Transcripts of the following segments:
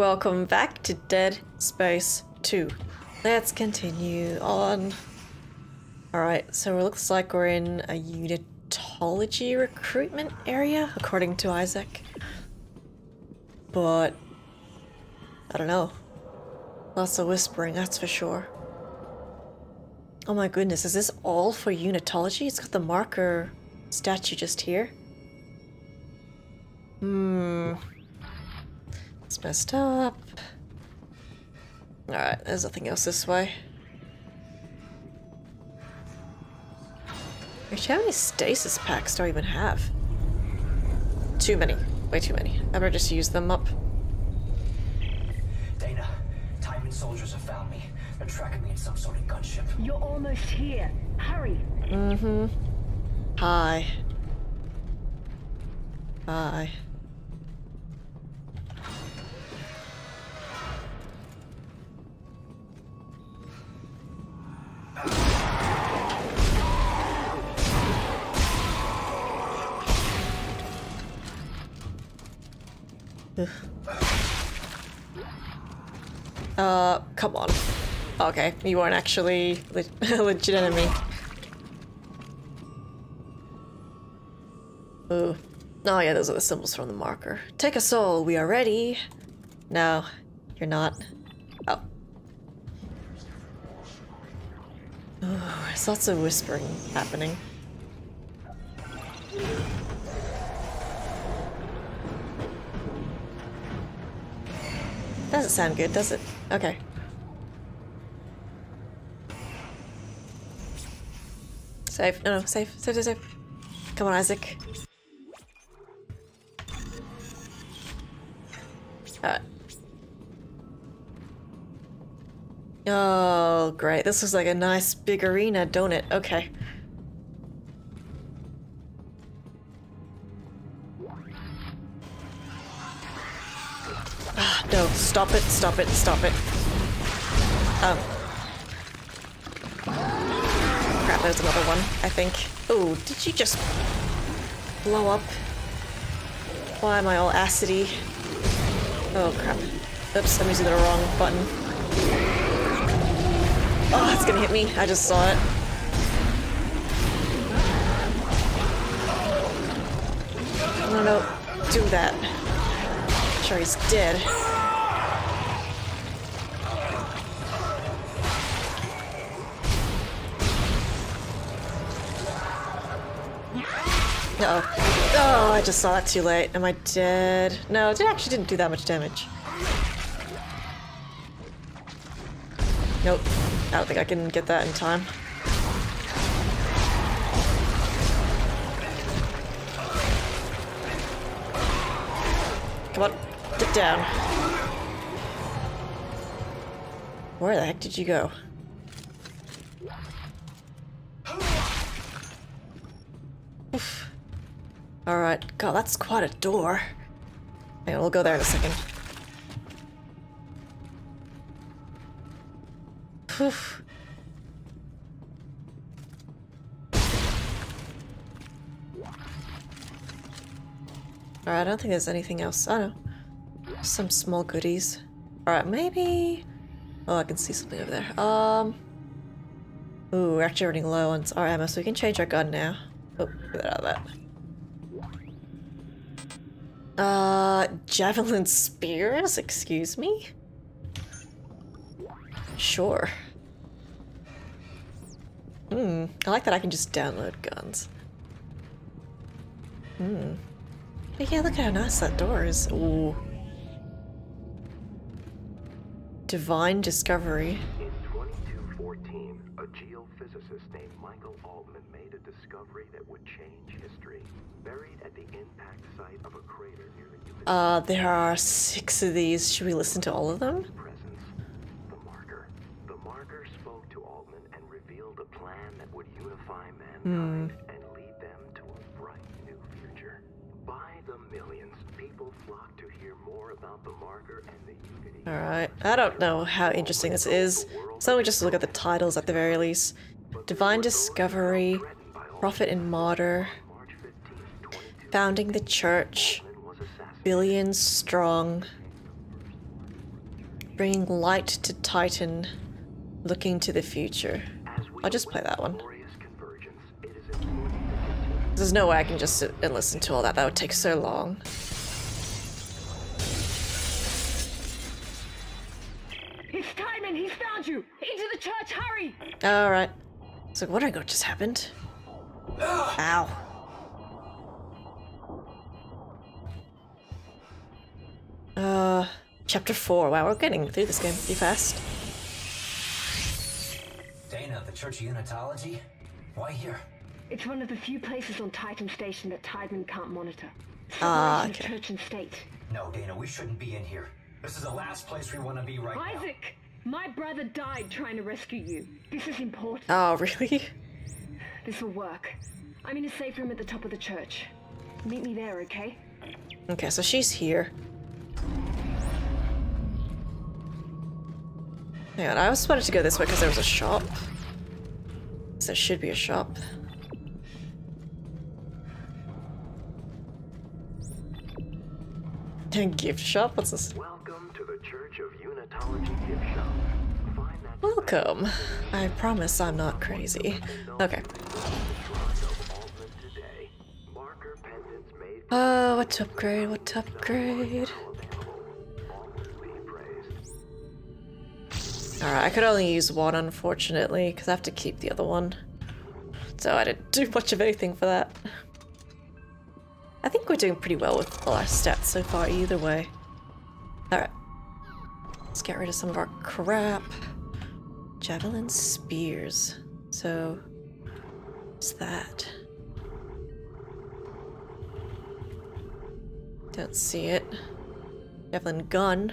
Welcome back to Dead Space 2. Let's continue on. Alright, so it looks like we're in a unitology recruitment area, according to Isaac. But... I don't know. Lots of whispering, that's for sure. Oh my goodness, is this all for unitology? It's got the marker statue just here. Hmm. It's messed up. Alright, there's nothing else this way. Actually, how many stasis packs do I even have? Too many. Way too many. I better just use them up. Dana, Tiedemann soldiers have found me. They're tracking me in some sort of gunship. You're almost here. Hurry. Mm-hmm. Hi. Hi. Come on. Okay, you weren't actually le legit enemy. Ooh. Oh yeah, those are the symbols from the marker. Take a soul, we are ready. No, you're not. Oh. Ooh, there's lots of whispering happening. Doesn't sound good, does it? Okay. Save. No, no, save. Save, save, save. Come on, Isaac. Alright. Oh, great. This looks like a nice big arena, don't it? Okay. No, stop it, stop it, stop it. Oh. Crap, there's another one, I think. Oh, did you just blow up? Why am I all acidy? Oh crap. Oops, I'm using the wrong button. Oh, it's gonna hit me. I just saw it. No, no, do that. Sure, he's dead. Uh oh. Oh, I just saw that too late. Am I dead? No, it actually didn't do that much damage. Nope. I don't think I can get that in time. Come on, get down. Where the heck did you go? Oof. Alright, god, that's quite a door. Hang we'll go there in a second. Poof. Alright, I don't think there's anything else. I don't know. Some small goodies. Alright, maybe... Oh, I can see something over there. Um... Ooh, we're actually running low on our ammo, so we can change our gun now. Oh, get out of that. Uh, javelin spears? Excuse me? Sure. Hmm, I like that I can just download guns. Hmm. But yeah, look at how nice that door is. Ooh. Divine Discovery. In 2214, a geophysicist named Michael Altman made a discovery that would change history. Uh, there are six of these. Should we listen to all of them? presence, the marker. Spoke to Altman and revealed a plan that would unify mankind and lead them to a bright new future. By the millions, people flocked to hear more about the marker and the unity. Alright, I don't know how interesting this is. So we just look at the titles at the very least. Divine Discovery, Prophet and Martyr, March 15, Founding the Church, Altman was assassinated. Billions Strong, Bringing light to Titan, looking to the future. I'll just play that one. glorious convergence, it is important to continue There's no way I can just sit and listen to all that. That would take so long. It's Tiedemann! He's found you! Into the church, hurry! Alright. So what I got just happened? Ow. Uh, chapter 4. Wow, we're getting through this game pretty fast. Dana, the Church of Unitology? Why here? It's one of the few places on Titan Station that Tiedemann can't monitor. Ah, Separation okay. church and state. No, Dana, we shouldn't be in here. This is the last place we want to be right now. Isaac! My brother died trying to rescue you. This is important. Oh, really? This will work. I'm in a safe room at the top of the church. Meet me there, okay? Okay, so she's here. Hang on, I was wanted to go this way because there was a shop. So there should be a shop. Gift shop? What's this? Welcome to the Church of Unitology gift shop. Find that Welcome. I promise I'm not crazy. Okay. Oh, of Altman today. Marker pendants made oh, what to upgrade? What to upgrade? Alright, I could only use one, unfortunately, because I have to keep the other one. So I didn't do much of anything for that. I think we're doing pretty well with all our stats so far, either way. Alright. Let's get rid of some of our crap. Javelin spears. So, what's that? Don't see it. Javelin gun.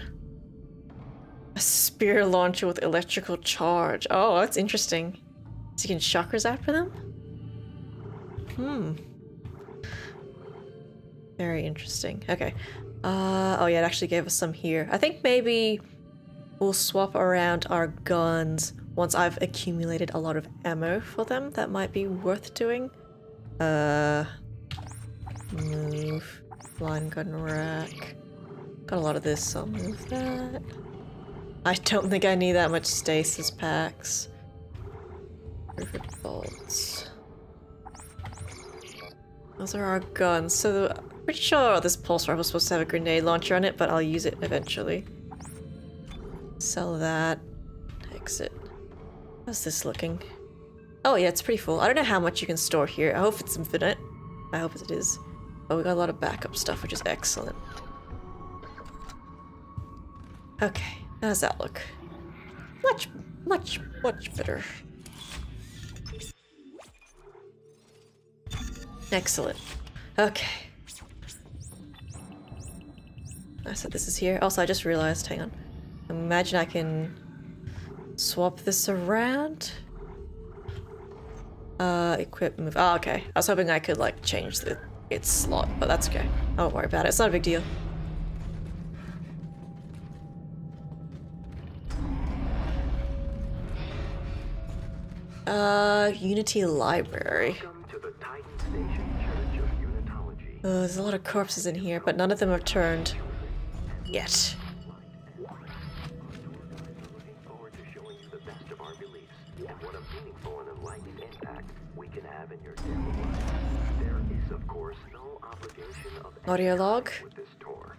A spear launcher with electrical charge. Oh, that's interesting. So you can chakras after them? Hmm. Very interesting. Okay. Uh, oh yeah, it actually gave us some here. I think maybe we'll swap around our guns once I've accumulated a lot of ammo for them. That might be worth doing. Uh, move. Line gun rack. Got a lot of this, so I'll move that. I don't think I need that much stasis packs. Perfect bolts. Those are our guns. So I'm pretty sure this pulse rifle was supposed to have a grenade launcher on it, but I'll use it eventually. Sell that. Exit. How's this looking? Oh yeah, it's pretty full. I don't know how much you can store here. I hope it's infinite. I hope it is. But we got a lot of backup stuff, which is excellent. Okay, how does that look? Much, much, much better. Excellent. Okay. I said this is here. Also, I just realized, hang on. Imagine I can swap this around. Uh, equip, move. Oh, okay. I was hoping I could, like, change the its slot, but that's okay. I won't worry about it. It's not a big deal. Church of Unitology. Uh, there's a lot of corpses in here, but none of them have turned yet. We're looking forward to showing you the best of our beliefs and what a meaningful and enlightening impact we can have in your daily life. There is, of course, no obligation of any Audio log. kind with this tour.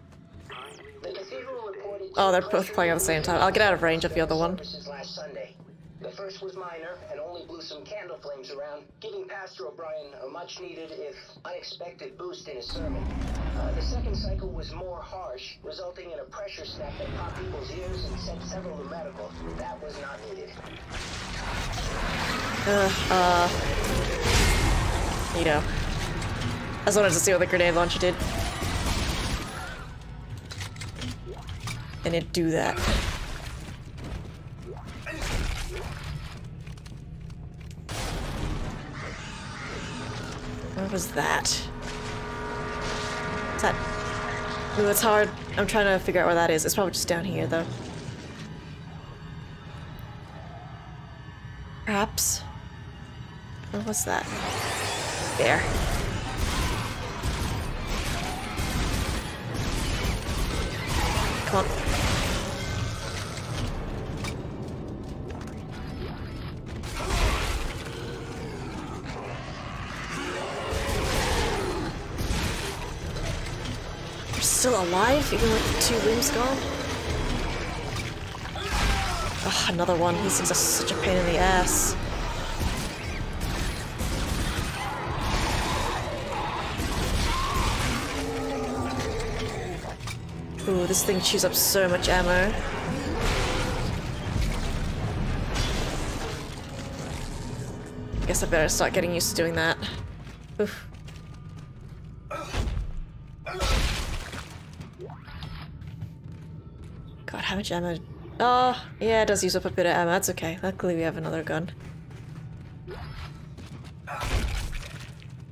Kindly The cathedral reported Oh, they're both playing at the same time. I'll get out of range of the other one. The first was minor and only blew some candle flames around, giving Pastor O'Brien a much needed, if unexpected, boost in his sermon. Uh, the second cycle was more harsh, resulting in a pressure snap that popped people's ears and sent several to medical. That was not needed. Uh, uh, you know. I just wanted to see what the grenade launcher did. And it do that. Was that? Is that? Ooh, it's hard. I'm trying to figure out where that is. It's probably just down here, though. Perhaps. What was that? There. Come on. Alive, even with two limbs gone? Ugh, another one. These things are such a pain in the ass. Ooh, this thing chews up so much ammo. Guess I better start getting used to doing that. Oof. Much ammo? Oh, yeah, it does use up a bit of ammo. That's okay. Luckily, we have another gun.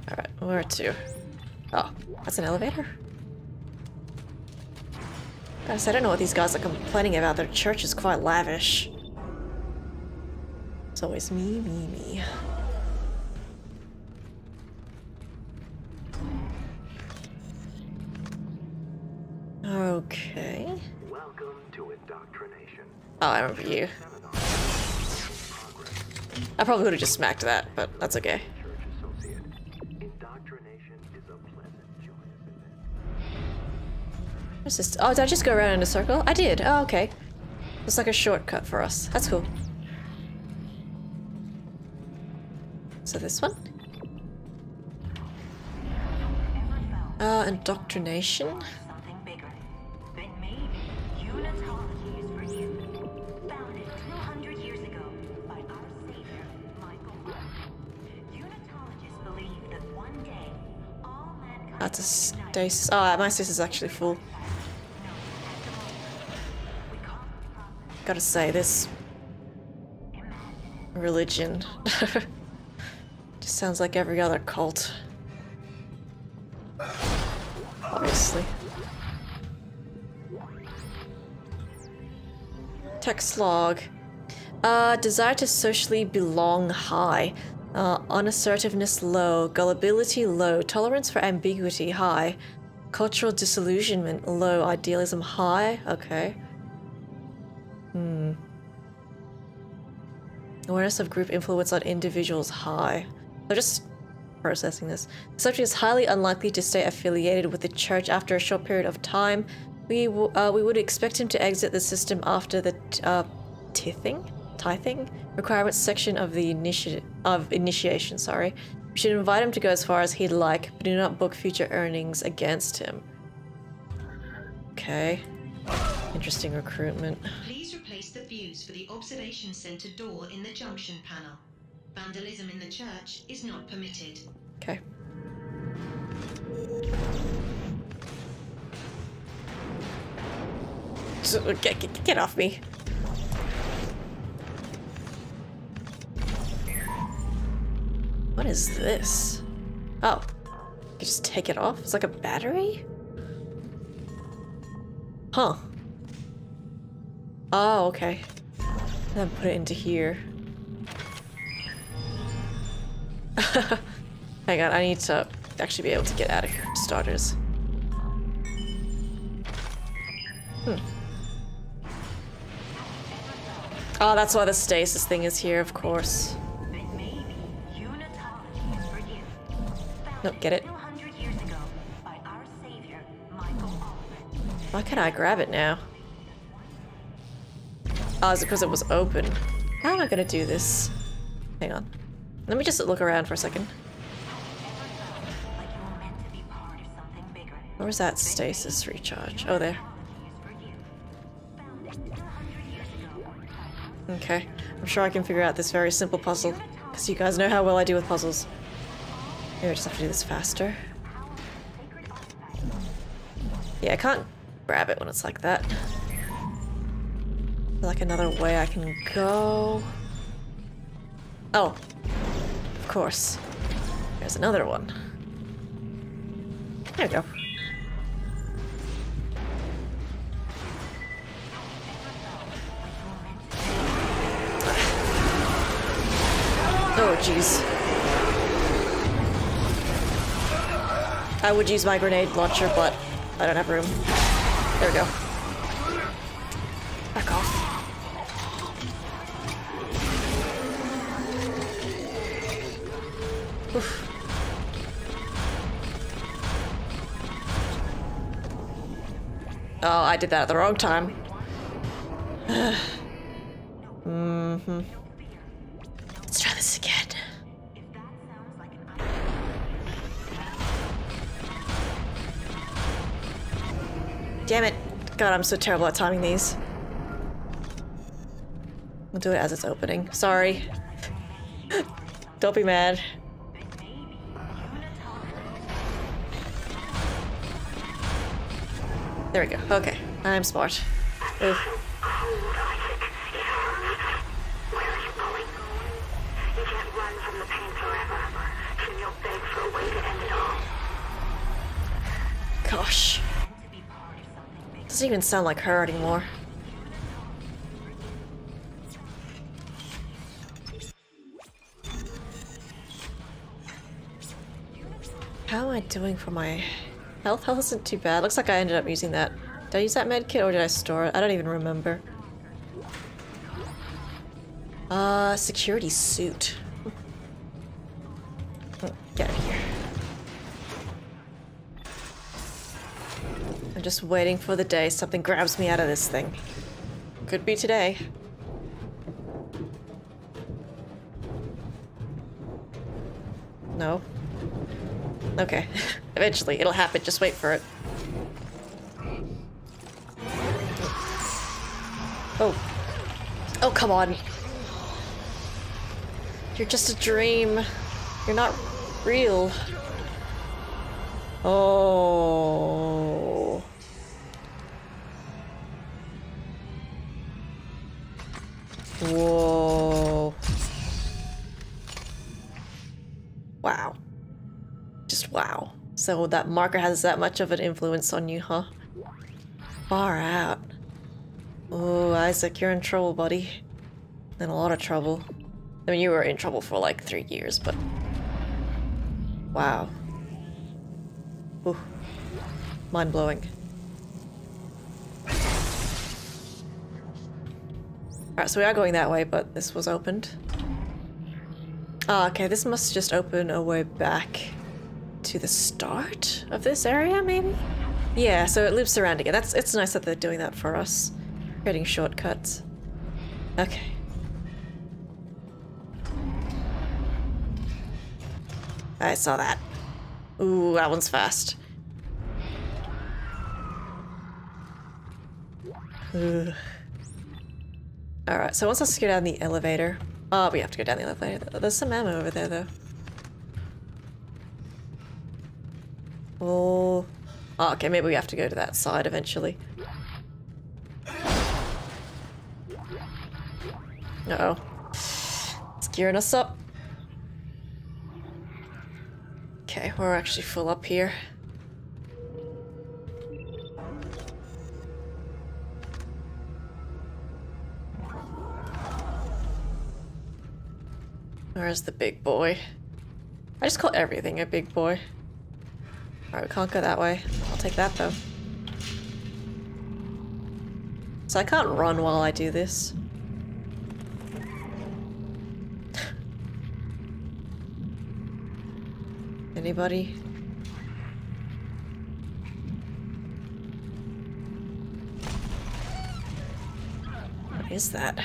Alright, where to? Oh, that's an elevator? Guys, I don't know what these guys are complaining about. Their church is quite lavish. It's always me, me, me. Okay. Oh, I remember you. I probably would have just smacked that, but that's okay. What's this? Oh, did I just go around in a circle? I did. Oh, okay. It's like a shortcut for us. That's cool. So this one? Uh, indoctrination? That's a stasis. Oh, my stasis is actually full. Gotta say, this religion just sounds like every other cult. Obviously. Text log. Uh, desire to socially belong high. Uh, unassertiveness low. Gullibility low. Tolerance for ambiguity high. Cultural disillusionment low. Idealism high. Okay. Hmm. Awareness of group influence on individuals high. So just processing this. The subject is highly unlikely to stay affiliated with the church after a short period of time. We uh, we would expect him to exit the system after the uh, tithing, tithing requirements section of the initi- of initiation. Sorry, we should invite him to go as far as he'd like, but do not book future earnings against him. Okay, interesting recruitment. Please replace the fuse for the observation center door in the junction panel. Vandalism in the church is not permitted. Okay. So, get, get, get off me. What is this? Oh. You just take it off? It's like a battery? Huh. Oh, okay. Then put it into here. Hang on, I need to actually be able to get out of here starters. Hmm. Oh, that's why the stasis thing is here, of course. Nope, get it. 200 years ago by our savior, Michael Oliver. Why can't I grab it now? Oh, it because it was open? How am I gonna do this? Hang on. Let me just look around for a second. Where was that stasis recharge? Oh, there. Unitology is for you. Founded 200 years ago by our Okay. I'm sure I can figure out this very simple puzzle. Because you guys know how well I do with puzzles. Maybe I just have to do this faster. Yeah, I can't grab it when it's like that. Like another way I can go. Oh. Of course. There's another one. There we go. Oh, jeez. I would use my grenade launcher, but I don't have room. There we go. Back off. Oof. Oh, I did that at the wrong time. mm-hmm. Damn it. God, I'm so terrible at timing these. We'll do it as it's opening. Sorry. Don't be mad. There we go. Okay. I'm smart. Doesn't even sound like her anymore. How am I doing for my health? Health isn't too bad. Looks like I ended up using that. Did I use that med kit or did I store it? I don't even remember. Uh, security suit. Just waiting for the day something grabs me out of this thing. Could be today. No. Okay. Eventually, it'll happen. Just wait for it. Oh. Oh, come on. You're just a dream. You're not real. Oh. So that marker has that much of an influence on you, huh? Far out. Oh, Isaac, you're in trouble, buddy. In a lot of trouble. I mean, you were in trouble for like three years, but... Wow. Ooh. Mind-blowing. Alright, so we are going that way, but this was opened. Ah, okay, this must just open a way back to the start of this area, maybe? Yeah, so it loops around again. That's It's nice that they're doing that for us. Creating shortcuts. Okay. I saw that. Ooh, that one's fast. Ugh. Alright, so once let's go down the elevator. Oh, we have to go down the elevator. There's some ammo over there, though. Oh. oh. Okay, maybe we have to go to that side eventually. Uh oh It's gearing us up. Okay, we're actually full up here. Where's the big boy? I just call everything a big boy. Alright, we can't go that way. I'll take that though. So I can't run while I do this. Anybody? What is that?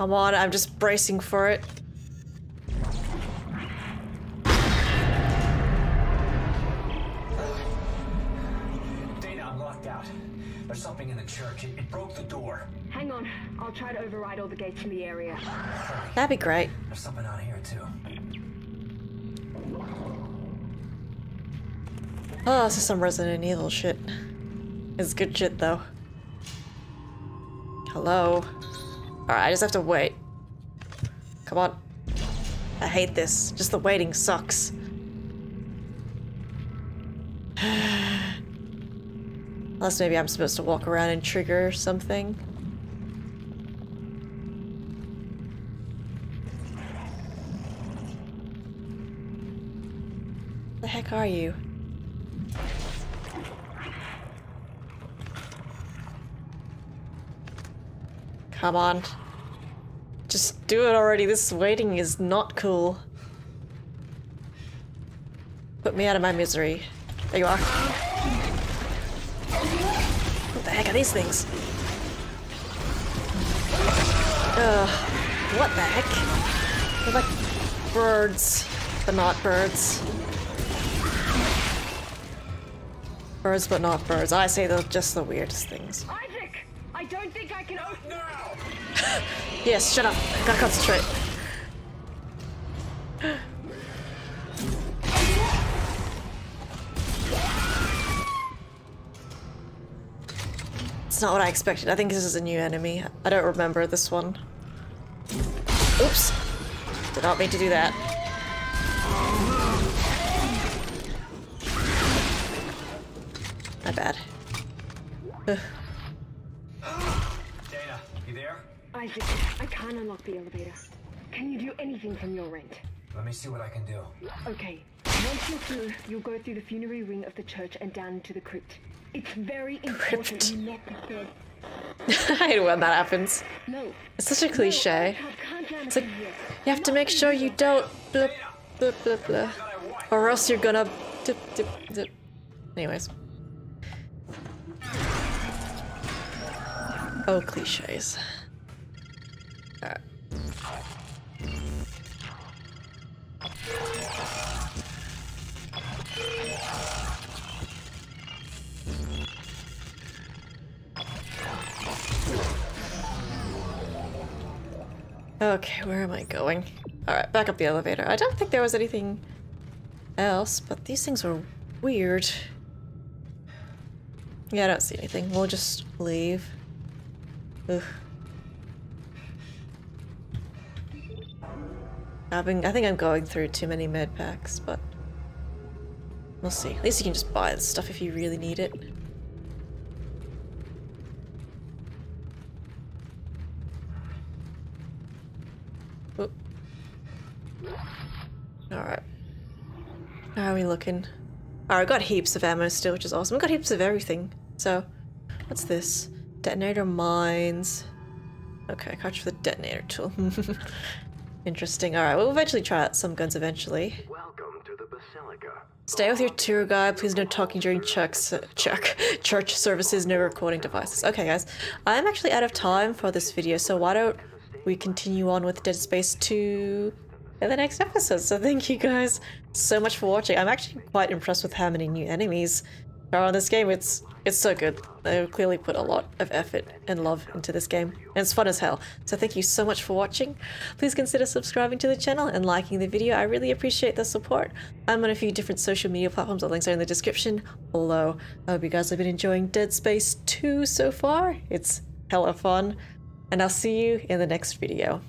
Come on, I'm just bracing for it. Dana, I'm locked out. There's something in the church. It, it broke the door. Hang on, I'll try to override all the gates in the area. That'd be great. There's something out here, too. Oh, this is some Resident Evil shit. It's good shit, though. Hello? Alright, I just have to wait. Come on. I hate this. Just the waiting sucks. Unless maybe I'm supposed to walk around and trigger something. The heck are you? Come on. Just do it already. This waiting is not cool. Put me out of my misery. There you are. What the heck are these things? Ugh. What the heck? They're like birds, but not birds. Birds, but not birds. I say they're just the weirdest things. Isaac! I don't think I can open. Yes, shut up. I Gotta concentrate. It's not what I expected. I think this is a new enemy. I don't remember this one. Oops. Did not mean to do that. My bad. Ugh. Isaac, I can't unlock the elevator. Can you do anything from your end? Let me see what I can do. Okay. Once you're through, you'll go through the funerary ring of the church and down into the crypt. It's very important Crypt. you not be dead. I hate when that happens. No. It's such a cliche. No, I can't land It's like, you have to make sure you don't blah, blah, blah, blah, or else you're gonna dip, dip, dip. Anyways. Oh, cliches. Okay, where am I going? Alright, back up the elevator. I don't think there was anything else, but these things were weird. Yeah, I don't see anything. We'll just leave. Ugh. I've been, I think I'm going through too many med packs, but we'll see. At least you can just buy the stuff if you really need it. Alright. How are we looking? Alright, got heaps of ammo still, which is awesome. We've got heaps of everything. So, what's this? Detonator mines. Okay, cartridge for the detonator tool. Interesting. Alright, we'll eventually try out some guns eventually. Welcome to the Basilica. Stay with your tour guide. Please no talking during church, church, church services, no recording devices. Okay, guys. I'm actually out of time for this video, so why don't we continue on with Dead Space 2 in the next episode. So thank you guys so much for watching. I'm actually quite impressed with how many new enemies on this game. It's it's so good. They've clearly put a lot of effort and love into this game. And it's fun as hell. So thank you so much for watching. Please consider subscribing to the channel and liking the video. I really appreciate the support. I'm on a few different social media platforms. The links are in the description below. I hope you guys have been enjoying Dead Space 2 so far. It's hella fun. And I'll see you in the next video.